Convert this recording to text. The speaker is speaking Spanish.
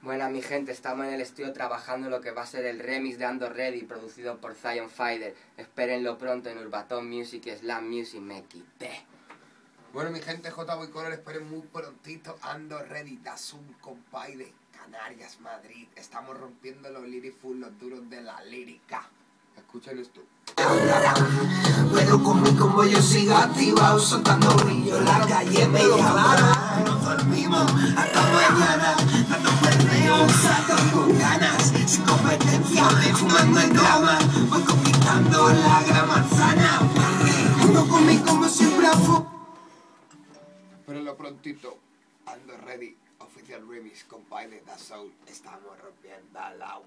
Buena mi gente, estamos en el estudio trabajando lo que va a ser el remix de Ando Ready, producido por Zion Fighter. Espérenlo pronto en Urbaton Music y Slam Music, me quité. Bueno, mi gente, J. Boy Color, esperen muy prontito. Ando ready, das un compay de Canarias, Madrid. Estamos rompiendo los lyricful, los duros de la lírica. Escuchen esto. Pero como, como yo siga activado, soltando brillo, la calle me llama. No dormimos hasta competencia, fumando en cama, voy conquistando la gran manzana. Ando conmigo como siempre fu- Espérenlo prontito. Ando ready, oficial remix, compay de Da Soul. Estamos rompiendo la